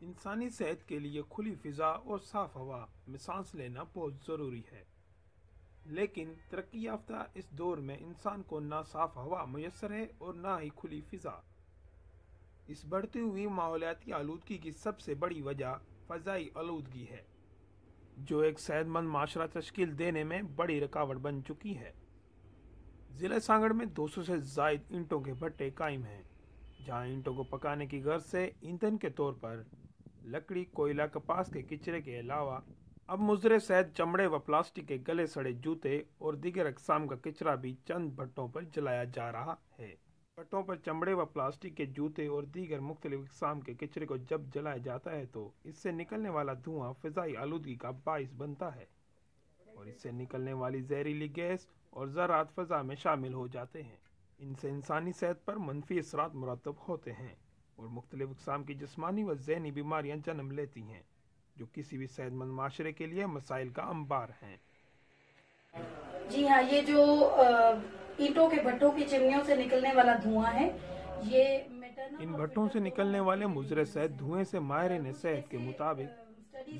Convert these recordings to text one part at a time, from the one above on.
انسانی صحت کے لیے کھلی فضا اور صاف ہوا میں سانس لینا بہت ضروری ہے۔ لیکن ترقی یافتہ اس دور میں انسان کو نہ صاف ہوا میسر ہے اور نہ ہی کھلی فضا۔ اس بڑھتی ہوئی ماحولیاتی آلودگی کی سب سے بڑی وجہ فضائی آلودگی ہے، جو ایک صحت مند معاشرہ تشکیل دینے میں بڑی رکاوٹ بن چکی ہے۔ ضلع سانگڑ میں دو سو سے زائد اینٹوں کے بھٹے قائم ہیں، جہاں اینٹوں کو پکانے کی غرض سے ایندھن کے طور پر لکڑی، کوئلہ کپاس کے کچرے کے علاوہ، اب مضر صحت چمڑے و پلاسٹک کے گلے سڑے جوتے اور دیگر اقسام کا کچرا بھی چند بھٹوں پر جلایا جا رہا ہے۔ بھٹوں پر چمڑے و پلاسٹک کے جوتے اور دیگر مختلف اقسام کے کچرے کو جب جلایا جاتا ہے تو اس سے نکلنے والا دھواں فضائی آلودگی کا باعث بنتا ہے اور اس سے نکلنے والی زہریلی گیس اور ذرات فضا میں شامل ہو جاتے ہیں۔ ان سے انسانی صحت پر منفی اثرات مرتب ہوتے ہیں۔ اور مختلف اقسام کی جسمانی و ذہنی بیماریاں جنم لیتی ہیں جو کسی بھی صحت مند معاشرے کے لیے مسائل کا انبار ہیں۔ جی ہاں یہ جو اینٹوں کے بھٹوں کی چمنیوں سے نکلنے والا دھواں ہے یہ ان بھٹوں سے نکلنے والے مضر صحت دھوئیں سے ماہرین صحت کے مطابق۔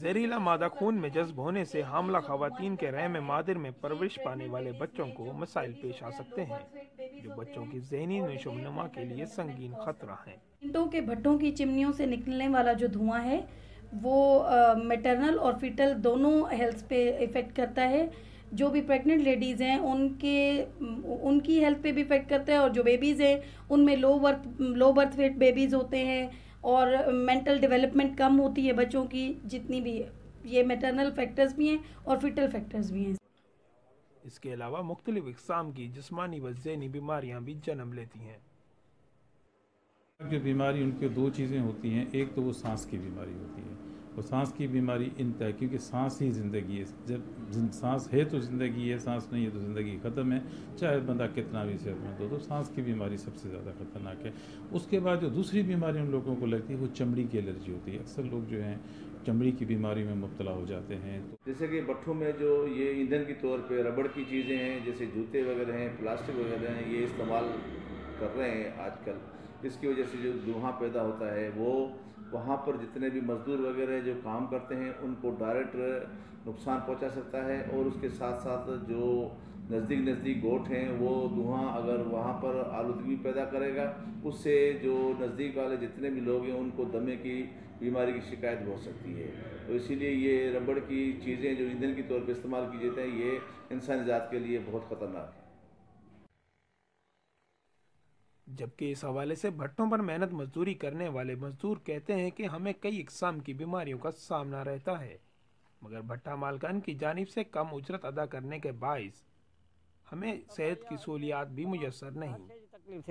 زہریلا مادہ خون میں جذب ہونے سے حاملہ خواتین کے رحم مادر میں پرورش پانے والے بچوں کو مسائل پیش آ سکتے ہیں۔ جو بچوں کی ذہنی نشو نما کے لیے سنگین خطرہ ہیں۔ اینٹوں کے بھٹوں کی چمنیوں سے نکلنے والا جو دھواں ہے، وہ میٹرنل اور فیٹل دونوں ہیلتھ پہ افیکٹ کرتا ہے۔ جو بھی پریگننٹ لیڈیز ہیں، ان کے، ان کی ہیلتھ پہ بھی افیکٹ کرتا ہے اور جو بیبیز ہیں، ان میں low birth low birth weight babies ہوتے ہیں اور مینٹل ڈیولپمنٹ کم ہوتی ہے بچوں کی، جتنی بھی یہ میٹرنل فیکٹرز بھی ہیں اور فیٹل فیکٹرز بھی ہیں۔ اس کے علاوہ مختلف اقسام کی جسمانی و ذہنی بیماریاں بھی جنم لیتی ہیں۔ جو بیماری ان کے دو چیزیں ہوتی ہیں، ایک تو وہ سانس کی بیماری ہوتی ہے۔ اور سانس کی بیماری انتہا کیونکہ سانس ہی زندگی ہے۔ جب سانس ہے تو زندگی ہے، سانس نہیں ہے تو زندگی ختم ہے۔ چاہے بندہ کتنا بھی صحت مند ہو، تو سانس کی بیماری سب سے زیادہ خطرناک ہے۔ اس کے بعد جو دوسری بیماری ان لوگوں کو لگتی ہے، وہ چمڑی کی الرجی ہوتی ہے۔ اکثر لوگ جو ہیں، چمڑی کی بیماری میں مبتلا ہو جاتے ہیں۔ جیسے کہ بٹھوں میں جو یہ ایندھن کی طور پہ ربڑ کی چیزیں ہیں، جیسے جوتے وغیرہ ہیں، پلاسٹک وغیرہ ہیں، یہ استعمال کر رہے ہیں آج کل۔ اس کی وجہ سے جو دھواں پیدا ہوتا ہے، وہ وہاں پر جتنے بھی مزدور وغیرہ جو کام کرتے ہیں، ان کو ڈائریکٹ نقصان پہنچا سکتا ہے اور اس کے ساتھ ساتھ جو نزدیک نزدیک گوٹ ہیں، وہ دھواں اگر وہاں پر آلودگی پیدا کرے گا، اس سے جو نزدیک والے جتنے بھی لوگ ہیں، ان کو دمے کی بیماری کی شکایت ہو سکتی ہے۔ تو اسی لیے یہ ربڑ کی چیزیں جو ایندھن کی طور پہ استعمال کی جاتی ہیں، یہ انسانی ذات کے لیے بہت خطرناک ہے۔ جبکہ اس حوالے سے بھٹوں پر محنت مزدوری کرنے والے مزدور کہتے ہیں کہ ہمیں کئی اقسام کی بیماریوں کا سامنا رہتا ہے، مگر بھٹا مالکان کی جانب سے کم اجرت ادا کرنے کے باعث ہمیں صحت کی سہولیات بھی میسر نہیں۔ تکلیف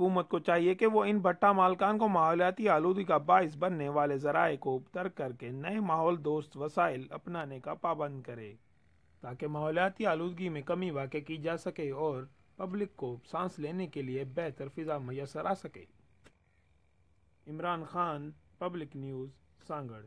حکومت کو چاہیے کہ وہ ان بھٹا مالکان کو ماحولیاتی آلودگی کا باعث بننے والے ذرائع کو ترک کر کے نئے ماحول دوست وسائل اپنانے کا پابند کرے، تاکہ ماحولیاتی آلودگی میں کمی واقع کی جا سکے اور پبلک کو سانس لینے کے لیے بہتر فضا میسر آ سکے۔ Imran Khan, public news, Sanghar.